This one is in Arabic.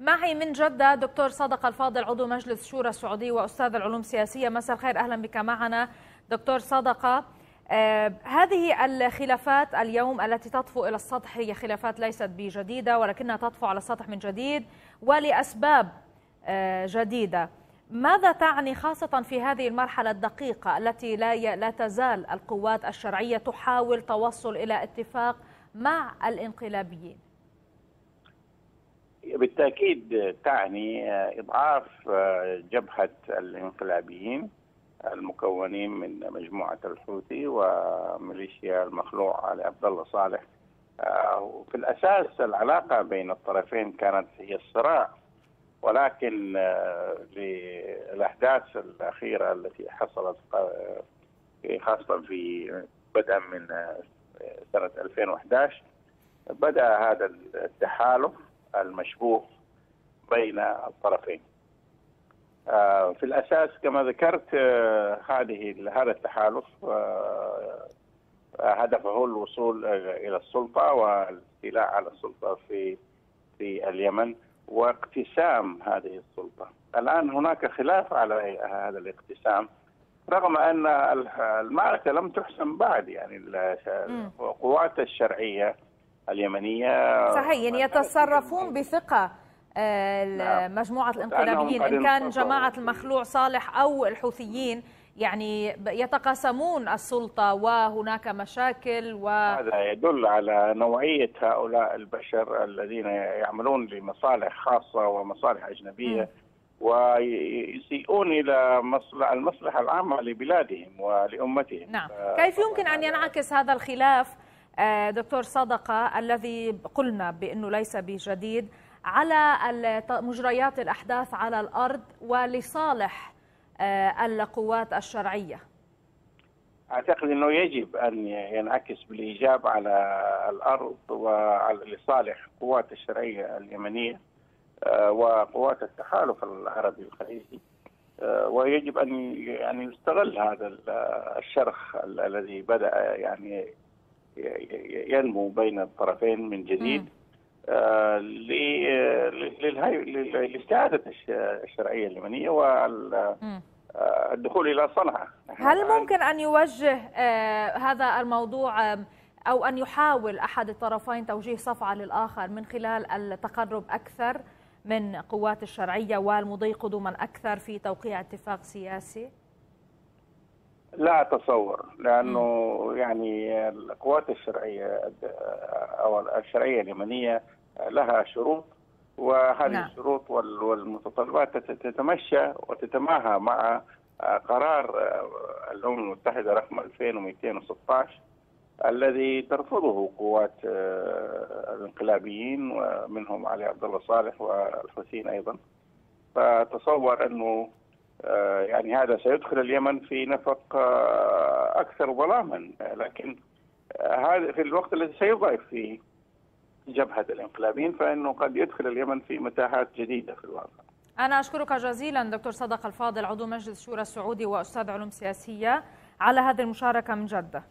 معي من جدة دكتور صدق الفاضل عضو مجلس شورى السعودي وأستاذ العلوم السياسية. مساء الخير أهلا بك معنا. دكتور صدقة آه هذه الخلافات اليوم التي تطفو إلى السطح هي خلافات ليست بجديدة ولكنها تطفو على السطح من جديد ولأسباب آه جديدة. ماذا تعني خاصة في هذه المرحلة الدقيقة التي لا لا تزال القوات الشرعية تحاول توصل إلى اتفاق مع الانقلابيين؟ بالتأكيد تعني إضعاف جبهة الانقلابيين المكونين من مجموعة الحوثي وميليشيا المخلوع علي عبد الله صالح. وفي الأساس العلاقة بين الطرفين كانت هي الصراع. ولكن للأحداث الأخيرة التي حصلت خاصة في بدءا من سنة 2011 بدأ هذا التحالف المشبوه بين الطرفين. في الأساس كما ذكرت هذه هذا التحالف هدفه الوصول إلى السلطة والاستيلاء على السلطة في في اليمن واقتسام هذه السلطة. الآن هناك خلاف على هذا الاقتسام رغم أن المعركة لم تحسم بعد يعني القوات الشرعية اليمنية. صحيح يعني يتصرفون بثقة مجموعة الانقلابيين. إن كان جماعة المخلوع صالح أو الحوثيين يعني يتقاسمون السلطة وهناك مشاكل و هذا يدل على نوعية هؤلاء البشر الذين يعملون لمصالح خاصة ومصالح أجنبية م. ويسيئون إلى المصلحة العامة لبلادهم ولأمتهم. نعم. كيف يمكن أن ينعكس هذا الخلاف؟ دكتور صدقة الذي قلنا بأنه ليس بجديد على مجريات الأحداث على الأرض ولصالح القوات الشرعية. أعتقد إنه يجب أن ينعكس بالإيجاب على الأرض ولصالح قوات الشرعية اليمنية وقوات التحالف العربي الخليجي ويجب أن يعني يستغل هذا الشرخ الذي بدأ يعني ينمو بين الطرفين من جديد لاستعاده الشرعية اليمنية والدخول إلى صنعاء. هل ممكن أن يوجه هذا الموضوع أو أن يحاول أحد الطرفين توجيه صفعة للآخر من خلال التقرب أكثر من قوات الشرعية والمضي قدما أكثر في توقيع اتفاق سياسي؟ لا أتصور لأنه. يعني القوات الشرعية أو الشرعية اليمنية لها شروط وهذه نعم. الشروط والمتطلبات تتمشى وتتماهى مع قرار الأمم المتحدة رقم 2216 الذي ترفضه قوات الانقلابيين ومنهم علي عبد الله صالح والحوثيين أيضا فتصور أنه يعني هذا سيدخل اليمن في نفق أكثر ظلاما لكن هذا في الوقت الذي سيضعف فيه جبهة الإنقلابيين فإنه قد يدخل اليمن في متاهات جديدة في الواقع. أنا أشكرك جزيلا دكتور صدق الفاضل عضو مجلس شورى السعودي وأستاذ علوم سياسية على هذه المشاركة من جده.